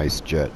Nice jet.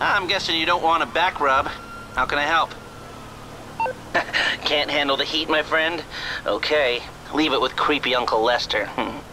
I'm guessing you don't want a back rub. How can I help? Can't handle the heat, my friend? Okay, leave it with creepy Uncle Lester. Hmm.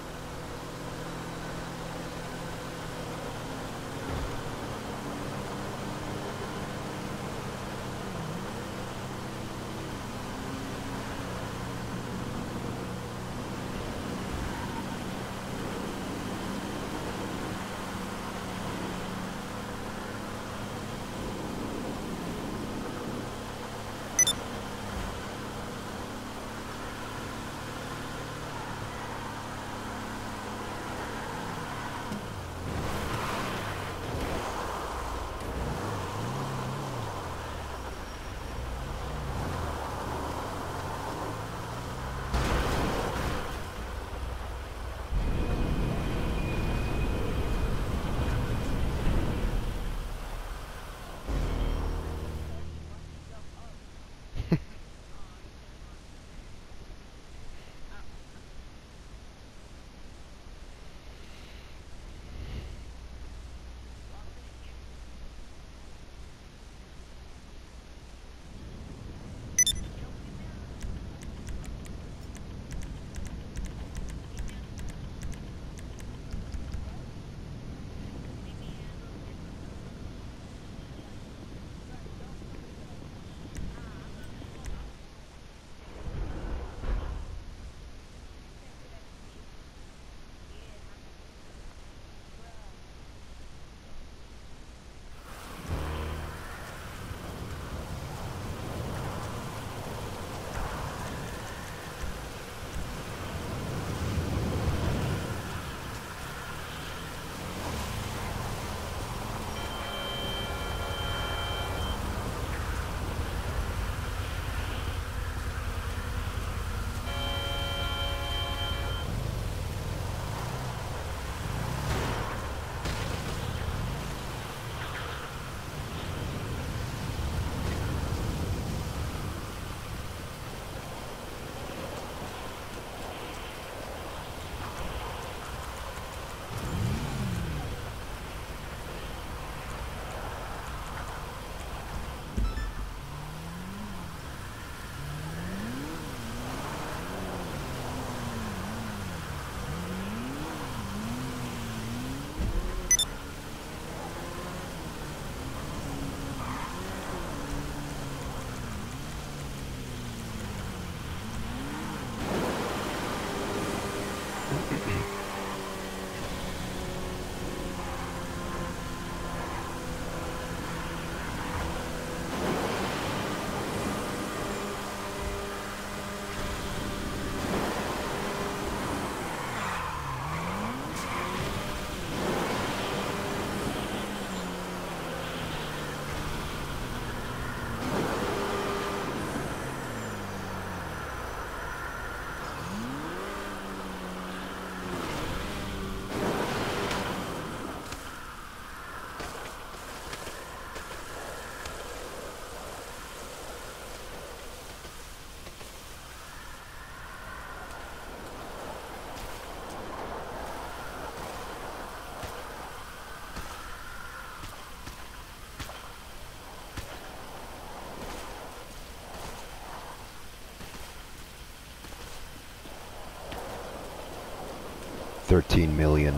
Hmm. Thirteen million.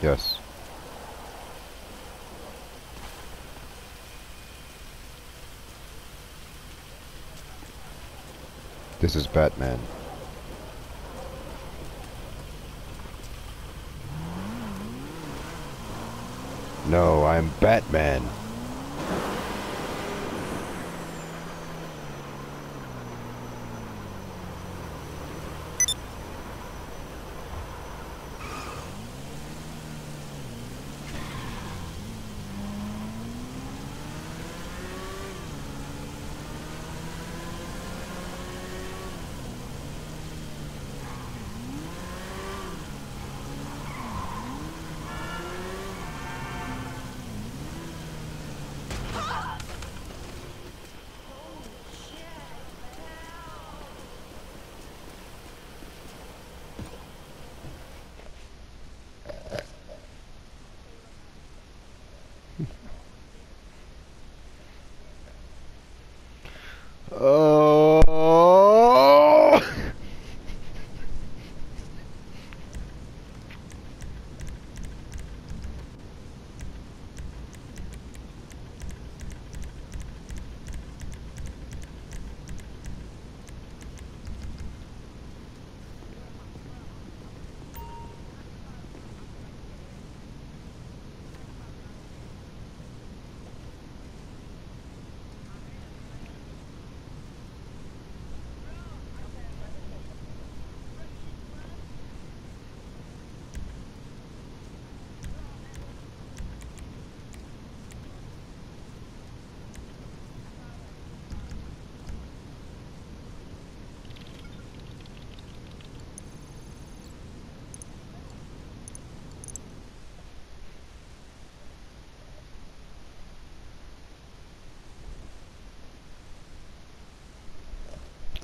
Yes. This is Batman. No, I'm Batman.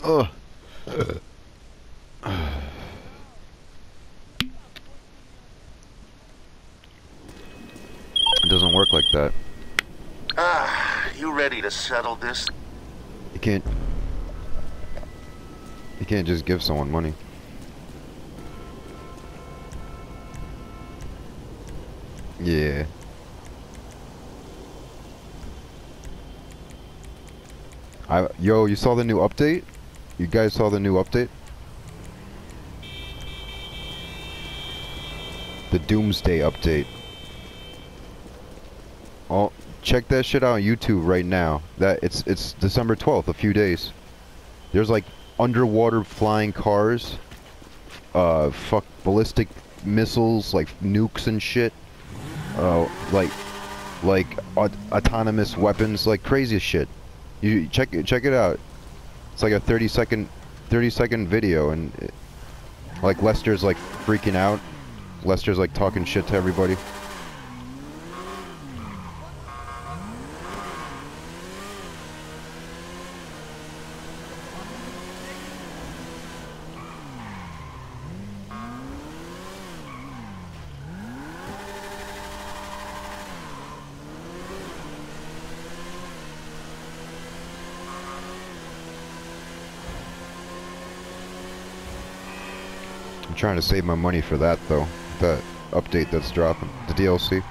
Ugh. It doesn't work like that. Ah, you ready to settle this? You can't. You can't just give someone money. Yeah. I yo, you saw the new update? You guys saw the new update? The Doomsday update. Oh, check that shit out on YouTube right now. That it's it's December 12th, a few days. There's like underwater flying cars, uh, fuck ballistic missiles, like nukes and shit. Uh, like like aut autonomous weapons, like crazy shit. You check it check it out. It's like a 30 second 30 second video and it, like Lester's like freaking out. Lester's like talking shit to everybody. Trying to save my money for that though. That update that's dropping. The DLC.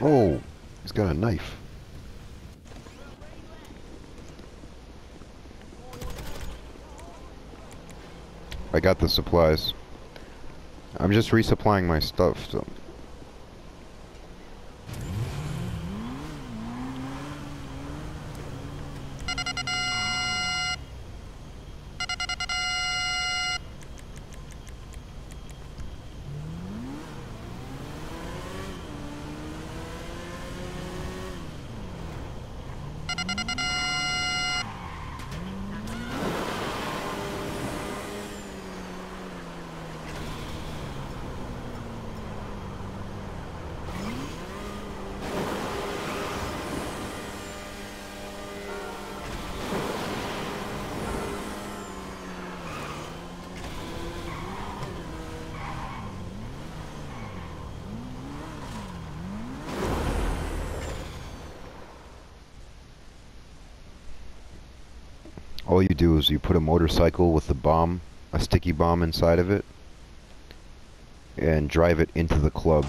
Oh, he's got a knife. I got the supplies. I'm just resupplying my stuff, so. All you do is you put a motorcycle with a bomb, a sticky bomb inside of it, and drive it into the club.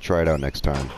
Try it out next time.